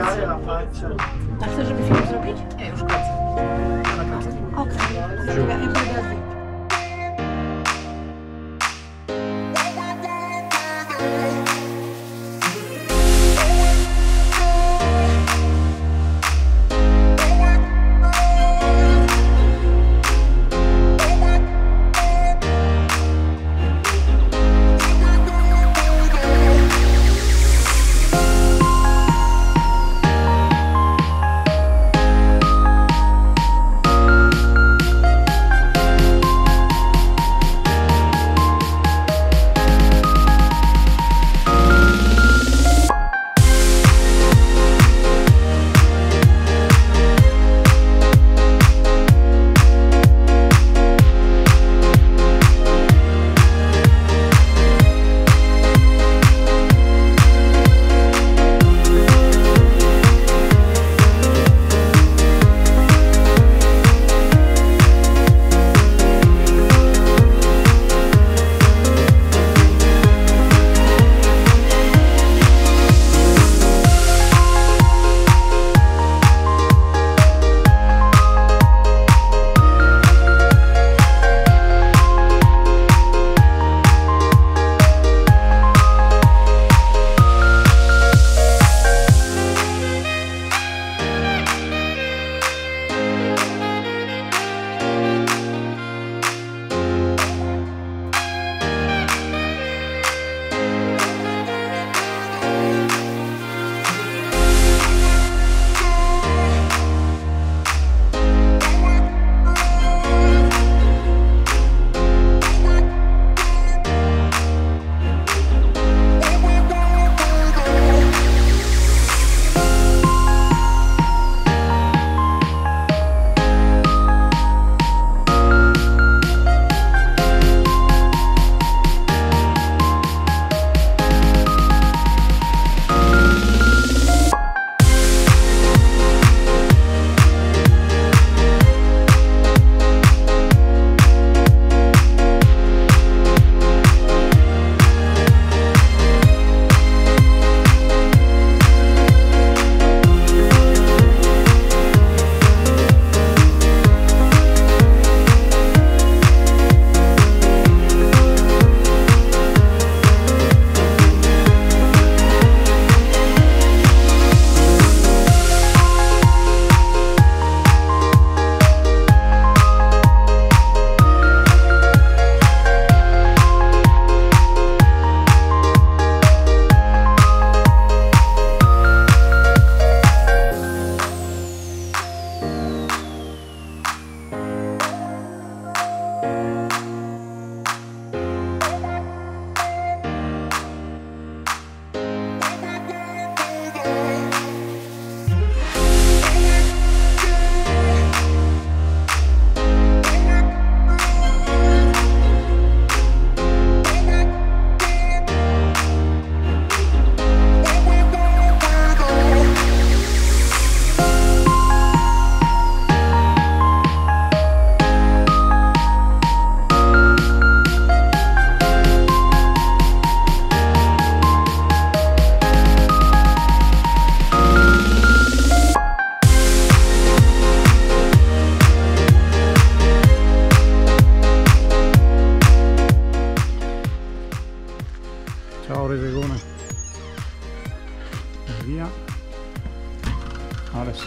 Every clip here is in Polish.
A chcesz, żeby film zrobić? Nie, już kręcę. Okej. Ja,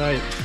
sight.